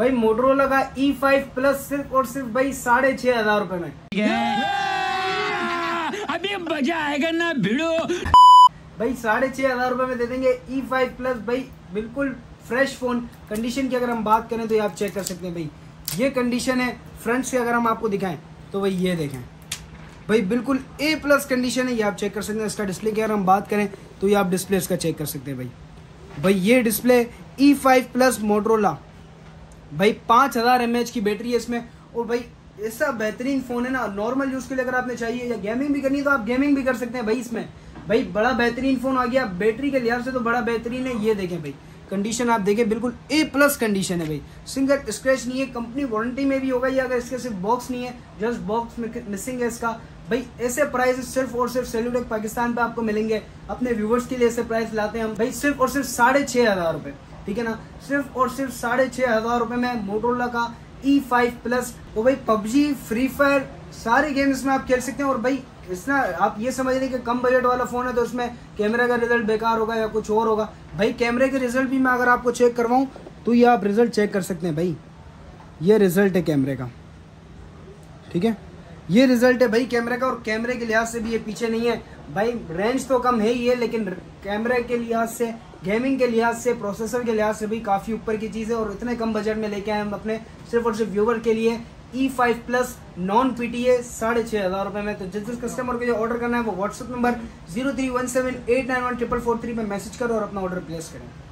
भाई मोटरोला का ई five plus सिर्फ़ और सिर्फ़ भाई साढ़े छह हज़ार रूपए में। अभी मज़ा आएगा ना भिड़ो। भाई साढ़े छह हज़ार रूपए में दे देंगे ई फाइव प्लस भाई बिल्कुल फ्रेश फ़ोन कंडीशन की अगर हम बात करें तो ये आप चेक कर सकते हैं भाई। ये कंडीशन है फ्रंट से अगर हम आपको दिखाएँ तो भाई ये देखें। भाई बिल्कुल ए प्लस कंडीशन है ये आप चेक कर सकते हैं। इसका डिस्प्ले की अगर हम बात करें तो ये आप डिस्प्ले इसका चेक कर सकते हैं भाई। भाई ये display E five plus Motorola भाई, पाँच हज़ार एम की बैटरी है इसमें। और भाई, ऐसा बेहतरीन फ़ोन है ना नॉर्मल यूज़ के लिए अगर आपने चाहिए या गेमिंग भी करनी है तो आप गेमिंग भी कर सकते हैं भाई इसमें। भाई, बड़ा बेहतरीन फ़ोन आ गया। बैटरी के लिहाज से तो बड़ा बेहतरीन है, ये देखें भाई। कंडीशन आप देखें, बिल्कुल ए प्लस कंडीशन है भाई। सिंगल स्क्रैच नहीं है कंपनी वारंटी में भी होगा या, अगर इसके सिर्फ़ बॉक्स नहीं है जस्ट बॉक्स मिसिंग है इसका। भाई, ऐसे प्राइस सिर्फ़ और सिर्फ़ सेल्यूटेक पाकिस्तान पे आपको मिलेंगे। अपने व्यूवर्स के लिए ऐसे प्राइस लाते हैं हम। भाई, सिर्फ़ और सिर्फ़ साढ़े छः हज़ार रुपये ठीक है ना? सिर्फ़ और सिर्फ़ साढ़े छः हज़ार रुपये में मोटोला का ई फाइव प्लस तो भाई पबजी फ्री फायर सारे गेम इसमें आप खेल सकते हैं। और भाई इसना आप ये समझ रहे कि कम बजट वाला फ़ोन है तो उसमें कैमरे का रिज़ल्ट बेकार होगा या कुछ और होगा। भाई कैमरे के रिज़ल्ट भी मैं अगर आपको चेक करवाऊँ तो ये आप रिज़ल्ट चेक कर सकते हैं भाई। ये रिज़ल्ट है कैमरे का। ठीक है? ये रिज़ल्ट है भाई कैमरे का और कैमरे के लिहाज से भी ये पीछे नहीं है। भाई रेंज तो कम है ही है, लेकिन कैमरे के लिहाज से गेमिंग के लिहाज से प्रोसेसर के लिहाज से भी काफ़ी ऊपर की चीज़ है और इतने कम बजट में लेके आए हम अपने सिर्फ़ और सिर्फ़ व्यूवर के लिए। E five plus non P T A साढ़े छः हज़ार रुपये में। तो जिस जिस कस्टमर को जो ऑर्डर करना है, वो WhatsApp number zero three one seven eight nine one triple four three पर मैसेज करो और अपना ऑर्डर प्लेस करें।